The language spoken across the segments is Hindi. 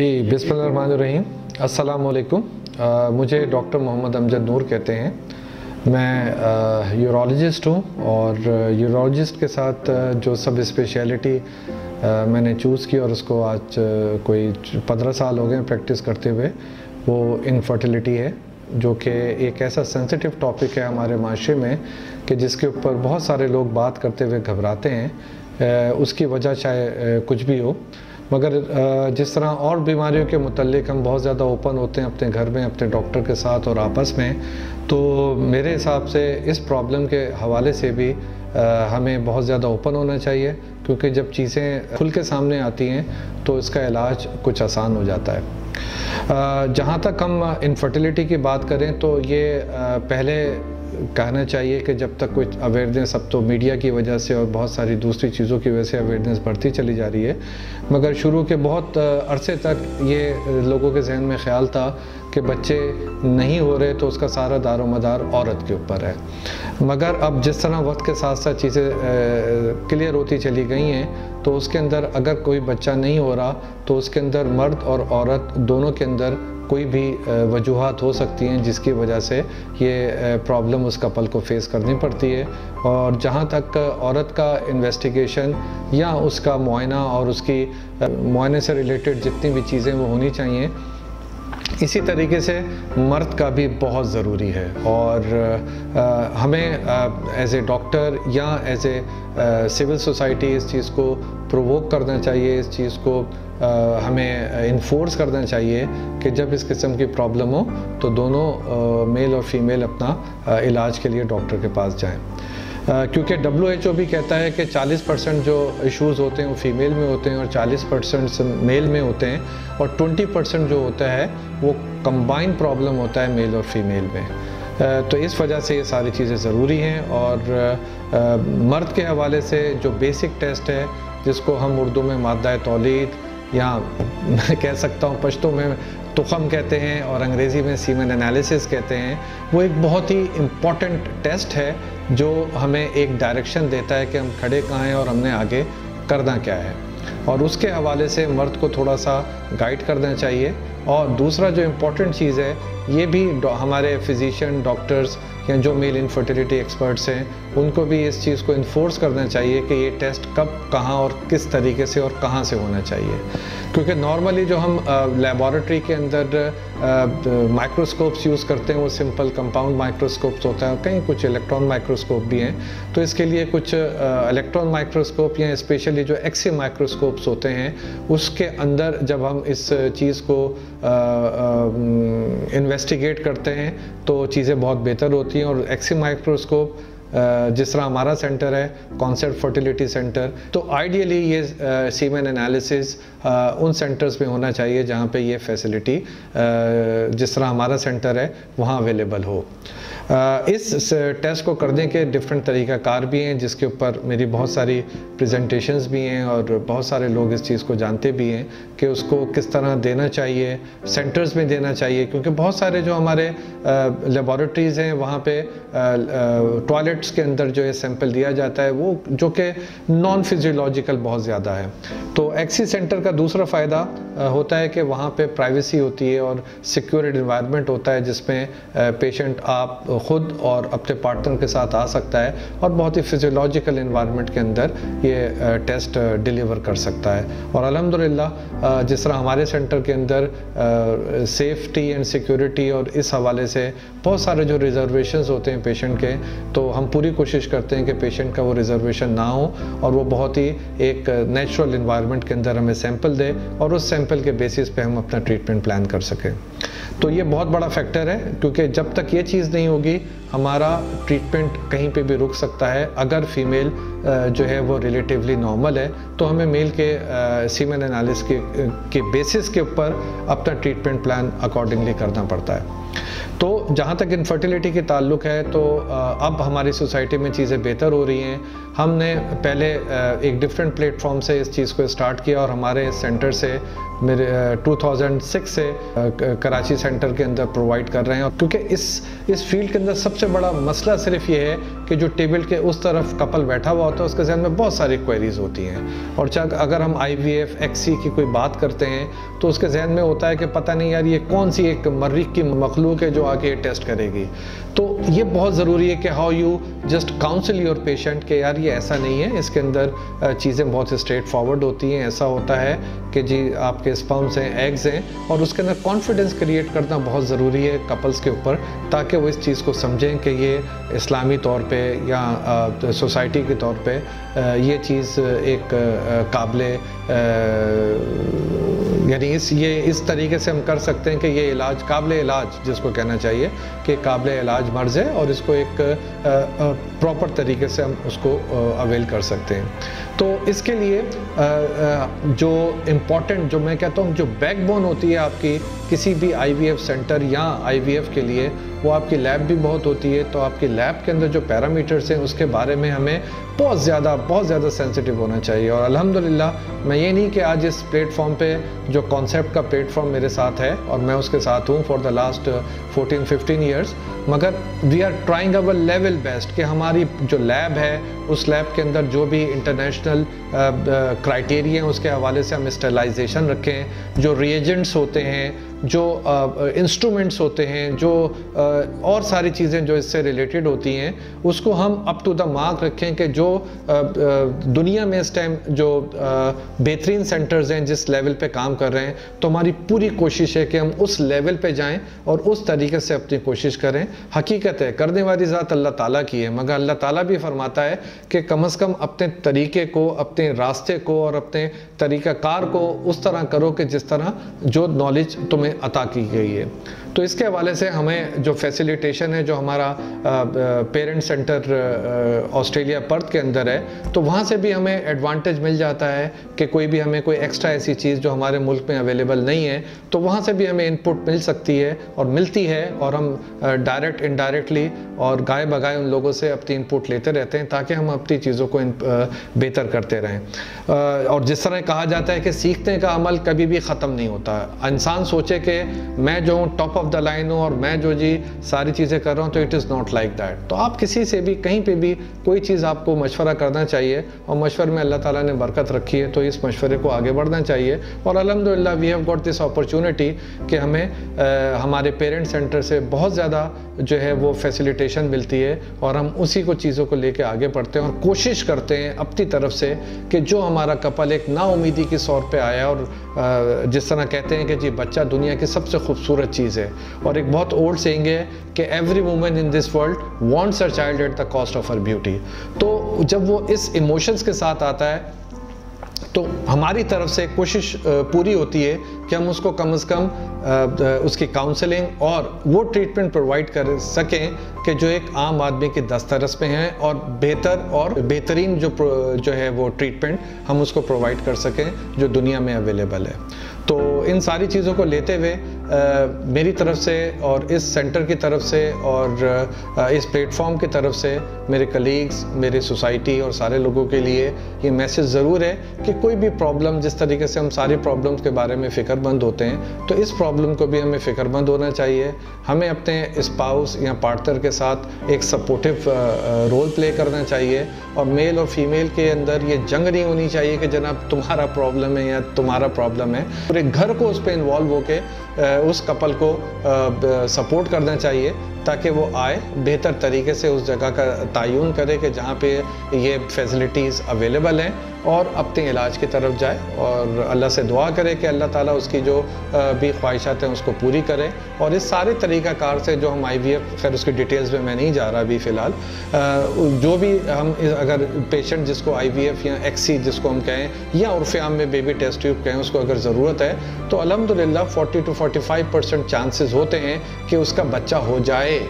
जी बिस्मिल्लाहिर्रहमानिर्रहीम अस्सलाम वालेकुम मुझे डॉक्टर मोहम्मद अमजद नूर कहते हैं। मैं यूरोलॉजिस्ट हूँ और यूरोलॉजिस्ट के साथ जो सब स्पेशलिटी मैंने चूज़ की और उसको आज कोई पंद्रह साल हो गए प्रैक्टिस करते हुए, वो इनफर्टिलिटी है, जो कि एक ऐसा सेंसिटिव टॉपिक है हमारे माशरे में कि जिसके ऊपर बहुत सारे लोग बात करते हुए घबराते हैं। उसकी वजह चाहे कुछ भी हो। मगर जिस तरह और बीमारियों के मतलब हम बहुत ज़्यादा ओपन होते हैं अपने घर में, अपने डॉक्टर के साथ और आपस में तो मेरे हिसाब से इस प्रॉब्लम के हवाले से भी हमें बहुत ज़्यादा ओपन होना चाहिए, क्योंकि जब चीज़ें खुल के सामने आती हैं तो इसका इलाज कुछ आसान हो जाता है। जहाँ तक हम इनफर्टिलिटी की बात करें तो ये पहले कहना चाहिए कि जब तक कोई अवेयरनेस अब तो मीडिया की वजह से और बहुत सारी दूसरी चीज़ों की वजह से अवेयरनेस बढ़ती चली जा रही है। मगर शुरू के बहुत अरसे तक ये लोगों के जहन में ख्याल था कि बच्चे नहीं हो रहे तो उसका सारा दारो मदार औरत के ऊपर है। मगर अब जिस तरह वक्त के साथ साथ चीज़ें क्लियर होती चली गई हैं तो उसके अंदर अगर कोई बच्चा नहीं हो रहा तो उसके अंदर मर्द और औरत दोनों के अंदर कोई भी वजूहत हो सकती हैं, जिसकी वजह से ये प्रॉब्लम उस कपल को फेस करनी पड़ती है। और जहाँ तक औरत का इन्वेस्टिगेशन या उसका मुआयना और उसकी मुआयने से रिलेटेड जितनी भी चीज़ें वो होनी चाहिए इसी तरीके से मर्द का भी बहुत ज़रूरी है और हमें एज ए डॉक्टर या एज ए सिविल सोसाइटी इस चीज़ को प्रोवोक करना चाहिए, इस चीज़ को हमें इन्फोर्स करना चाहिए कि जब इस किस्म की प्रॉब्लम हो तो दोनों मेल और फीमेल अपना इलाज के लिए डॉक्टर के पास जाएँ। क्योंकि डब्ल्यू एच ओ भी कहता है कि 40 परसेंट जो इश्यूज़ होते हैं, वो फीमेल में होते हैं और 40 परसेंट मेल में होते हैं और 20 परसेंट जो होता है, वो कंबाइंड प्रॉब्लम होता है मेल और फीमेल में। तो इस वजह से ये सारी चीज़ें ज़रूरी हैं और मर्द के हवाले से जो बेसिक टेस्ट है, जिसको हम उर्दू में मादा तोलीद या मैं कह सकता हूँ पश्तों में तुखम कहते हैं और अंग्रेज़ी में सीमन एनालिसिस कहते हैं, वो एक बहुत ही इंपॉर्टेंट टेस्ट है जो हमें एक डायरेक्शन देता है कि हम खड़े कहाँ हैं और हमने आगे करना क्या है। और उसके हवाले से मर्द को थोड़ा सा गाइड करना चाहिए। और दूसरा जो इम्पोर्टेंट चीज़ है, ये भी हमारे फिजिशियन डॉक्टर्स या जो मेल इनफर्टिलिटी एक्सपर्ट्स हैं, उनको भी इस चीज़ को इन्फोर्स करना चाहिए कि ये टेस्ट कब, कहाँ और किस तरीके से और कहाँ से होना चाहिए। क्योंकि नॉर्मली जो हम लेबॉरेटरी के अंदर माइक्रोस्कोप्स यूज़ करते हैं, वो सिंपल कंपाउंड माइक्रोस्कोप्स होता है कहीं कुछ इलेक्ट्रॉन माइक्रोस्कोप भी हैं। तो इसके लिए कुछ इलेक्ट्रॉन माइक्रोस्कोप या स्पेशली जो एक्सी माइक्रोस्कोप्स होते हैं, उसके अंदर जब हम इस चीज़ को इन्वेस्टिगेट करते हैं तो चीज़ें बहुत बेहतर होती हैं और एक्सी माइक्रोस्कोप जिस तरह हमारा सेंटर है कॉन्सेप्ट फर्टिलिटी सेंटर तो आइडियली ये सीमेन एनालिसिस उन सेंटर्स में होना चाहिए जहाँ पे ये फैसिलिटी जिस तरह हमारा सेंटर है, वहाँ अवेलेबल हो। इस टेस्ट को करने के डिफरेंट तरीका कार भी हैं, जिसके ऊपर मेरी बहुत सारी प्रेजेंटेशंस भी हैं और बहुत सारे लोग इस चीज़ को जानते भी हैं कि उसको किस तरह देना चाहिए सेंटर्स में देना चाहिए, क्योंकि बहुत सारे जो हमारे लेबॉरेटरीज़ हैं, वहाँ पे टॉयलेट्स के अंदर जो है सैंपल दिया जाता है, वो जो कि नॉन फिजियोलॉजिकल बहुत ज़्यादा है। तो एक्सी सेंटर का दूसरा फ़ायदा होता है कि वहाँ पे प्राइवेसी होती है और सिक्योर्ड इन्वायरमेंट होता है, जिसमें पेशेंट आप खुद और अपने पार्टनर के साथ आ सकता है और बहुत ही फिजियोलॉजिकल इन्वायरमेंट के अंदर ये टेस्ट डिलीवर कर सकता है। और अल्हम्दुलिल्लाह जिस तरह हमारे सेंटर के अंदर सेफ्टी एंड सिक्योरिटी और इस हवाले से बहुत सारे जो रिजर्वेशंस होते हैं पेशेंट के तो हम पूरी कोशिश करते हैं कि पेशेंट का वो रिजर्वेशन ना हो और वो बहुत ही एक नेचुरल इन्वायरमेंट के अंदर हमें सैंपल दे और उस सैंपल के बेसिस पे हम अपना ट्रीटमेंट प्लान कर सकें। तो ये बहुत बड़ा फैक्टर है, क्योंकि जब तक ये चीज़ नहीं होगी, हमारा ट्रीटमेंट कहीं पे भी रुक सकता है। अगर फीमेल जो है वो रिलेटिवली नॉर्मल है तो हमें मेल के सीमेन एनालिस के के बेसिस के ऊपर अपना ट्रीटमेंट प्लान अकॉर्डिंगली करना पड़ता है। तो जहाँ तक इनफर्टिलिटी के ताल्लुक है तो अब हमारी सोसाइटी में चीज़ें बेहतर हो रही हैं। हमने पहले एक डिफरेंट प्लेटफॉर्म से इस चीज़ को स्टार्ट किया और हमारे सेंटर से मेरे 2006 से कराची सेंटर के अंदर प्रोवाइड कर रहे हैं। क्योंकि इस इस फ़ील्ड के अंदर सबसे बड़ा मसला सिर्फ़ ये है कि जो टेबल के उस तरफ़ कपल बैठा हुआ होता है, उसके जहन में बहुत सारी क्वेरीज होती हैं। और चाहे अगर हम आई वी एफ़ एक्सी की कोई बात करते हैं तो उसके जहन में होता है कि पता नहीं यार ये कौन सी एक मर्रिक की मखलूक है जो आके टेस्ट करेगी। तो ये बहुत ज़रूरी है कि how you just counsel your patient के यार ये ऐसा नहीं है, इसके अंदर चीज़ें बहुत स्ट्रेट फॉरवर्ड होती हैं। ऐसा होता है कि जी, आपके स्पम्स हैं एग्स हैं, और उसके अंदर कॉन्फिडेंस क्रिएट करना बहुत ज़रूरी है कपल्स के ऊपर, ताकि वो इस चीज़ को समझें कि ये इस्लामी तौर पे या सोसाइटी के तौर पे ये चीज़ एक काबिल यानी इस, ये, इस तरीके से हम कर सकते हैं कि ये इलाज, काबिल इलाज, जिसको कहना चाहिए कि काबिल इलाज मर्ज है और इसको एक प्रॉपर तरीके से हम उसको अवेल कर सकते हैं। तो इसके लिए जो इंपॉर्टेंट जो मैं कहता हूँ, जो बैकबोन होती है आपकी किसी भी आईवीएफ सेंटर या आईवीएफ के लिए, वो आपकी लैब भी बहुत होती है तो आपकी लैब के अंदर जो पैरामीटर्स हैं, उसके बारे में हमें बहुत ज़्यादा बहुत ज़्यादा सेंसिटिव होना चाहिए। और अल्हम्दुलिल्लाह, मैं ये नहीं कि आज इस प्लेटफॉर्म पे जो कॉन्सेप्ट का प्लेटफॉर्म मेरे साथ है और मैं उसके साथ हूँ फॉर द लास्ट 14 15 इयर्स मगर we are trying our level best कि हमारी जो लैब है, उस लैब के अंदर जो भी इंटरनेशनल क्राइटेरिया उसके हवाले से हम स्टलाइजेशन रखें, जो रिएजेंट्स होते हैं जो इंस्ट्रूमेंट्स होते हैं जो uh, और सारी चीज़ें जो इससे रिलेटेड होती हैं उसको हम अप टू द मार्क रखें कि जो uh, दुनिया में इस टाइम जो बेहतरीन सेंटर्स हैं जिस लेवल पे काम कर रहे हैं तो हमारी पूरी कोशिश है कि हम उस लेवल पे जाएँ और उस तरीके से अपनी कोशिश करें। हकीकत है करने वाली ज़ात अल्लाह ताला की है मगर अल्लाह ताला भी फरमाता है कि कम अज़ कम अपने तरीके को अपने रास्ते को और अपने तरीक़ाकार को उस तरह करो कि जिस तरह जो नॉलेज तुम्हें हमें अता की गई है। तो इसके हवाले से हमें जो फैसिलिटेशन है, जो हमारा पेरेंट सेंटर ऑस्ट्रेलिया पर्थ के अंदर है तो वहाँ से भी हमें एडवांटेज मिल जाता है कि कोई भी हमें कोई एक्स्ट्रा ऐसी चीज़ जो हमारे मुल्क में अवेलेबल नहीं है तो वहाँ से भी हमें इनपुट मिल सकती है और मिलती है और हम डायरेक्ट इनडायरेक्टली और गाय बगाए उन लोगों से अपनी इनपुट लेते रहते हैं ताकि हम अपनी चीज़ों को बेहतर करते रहें। और जिस तरह कहा जाता है कि सीखने का अमल कभी भी ख़त्म नहीं होता। इंसान सोचे कि मैं जो हूँ टॉप ऑफ़ द लाइन हूँ और मैं जो जी सारी चीज़ें कर रहा हूँ तो it is not like that तो आप किसी से भी कहीं पे भी कोई चीज़ आपको मशवरा करना चाहिए और मशवरे में अल्लाह ताला ने बरकत रखी है तो इस मशवरे को आगे बढ़ना चाहिए। और अलहमदिल्ला we have got this opportunity कि हमें आ, हमारे पेरेंट सेंटर से बहुत ज़्यादा जो है वो फैसिलिटेशन मिलती है और हम उसी को चीज़ों को लेकर आगे बढ़ते हैं और कोशिश करते हैं अपनी तरफ़ से कि जो हमारा कपल एक नाउमीदी की सौर पे आया और जिस तरह कहते हैं कि जी बच्चा दुनिया की सबसे खूबसूरत चीज़ है। और एक बहुत ओल्ड सेइंग है कि every women in this world wants her child at the cost of her beauty तो जब वो इस इमोशंस के साथ आता है तो हमारी तरफ़ से कोशिश पूरी होती है कि हम उसको कम अज़ कम उसकी काउंसलिंग और वो ट्रीटमेंट प्रोवाइड कर सकें कि जो एक आम आदमी के दस्तरस में है और बेहतर और बेहतरीन जो जो है वो ट्रीटमेंट हम उसको प्रोवाइड कर सकें जो दुनिया में अवेलेबल है। तो इन सारी चीज़ों को लेते हुए मेरी तरफ़ से और इस सेंटर की तरफ़ से और इस प्लेटफॉर्म की तरफ़ से मेरे कलीग्स मेरे सोसाइटी और सारे लोगों के लिए ये मैसेज ज़रूर है कि कोई भी प्रॉब्लम जिस तरीके से हम सारी प्रॉब्लम्स के बारे में फ़िक्रमंद होते हैं तो इस प्रॉब्लम को भी हमें फ़िक्रमंद होना चाहिए। हमें अपने स्पाउस या पार्टनर के साथ एक सपोर्टिव रोल प्ले करना चाहिए और मेल और फीमेल के अंदर ये जंग नहीं होनी चाहिए कि जनाब तुम्हारा प्रॉब्लम है या तुम्हारा प्रॉब्लम है। पूरे घर को उस पर इन्वॉल्व होकर उस कपल को सपोर्ट करना चाहिए ताकि वो आए, बेहतर तरीके से उस जगह का तयन करे कि जहाँ पे ये फैसिलिटीज़ अवेलेबल हैं। और अपने इलाज की तरफ़ जाए और अल्लाह से दुआ करे कि अल्लाह ताला उसकी जो भी ख्वाहिशात हैं उसको पूरी करे। और इस सारे तरीक़ाकार से जो हम आई वी एफ़ खैर उसकी डिटेल्स में मैं नहीं जा रहा अभी फ़िलहाल जो भी हम अगर पेशेंट जिसको आई वी एफ़ या एक्सी जिसको हम कहें, या उर्फ़ आम में बेबी टेस्ट ट्यूब कहें, उसको अगर ज़रूरत है तो अलहमदिल्ला forty to forty five percent chances होते हैं कि उसका बच्चा हो जाए।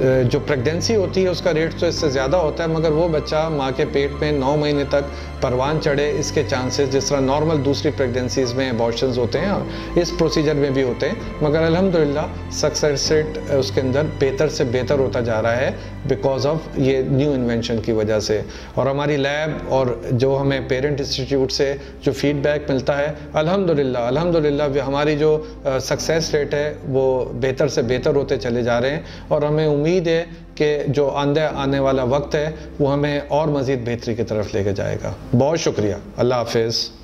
जो प्रेगनेंसी होती है उसका रेट तो इससे ज़्यादा होता है, मगर वो बच्चा माँ के पेट में नौ महीने तक परवान चढ़े, इसके चांसेस जिस तरह नॉर्मल दूसरी प्रेगनेंसीज में अबॉर्शंस होते हैं और इस प्रोसीजर में भी होते हैं, मगर अल्हम्दुलिल्लाह सक्सेस रेट उसके अंदर बेहतर से बेहतर होता जा रहा है बिकॉज़ ऑफ़ ये न्यू इन्वेंशन की वजह से। और हमारी लैब और जो हमें पेरेंट इंस्टीट्यूट से जो फीडबैक मिलता है, अल्हम्दुलिल्लाह अल्हम्दुलिल्लाह हमारी जो सक्सेस रेट है, वो बेहतर से बेहतर होते चले जा रहे हैं और हमें उम्मीद है कि जो आंदे आने वाला वक्त है, वो हमें और मज़ीद बेहतरी की तरफ़ लेके जाएगा। बहुत शुक्रिया। अल्लाह हाफिज़।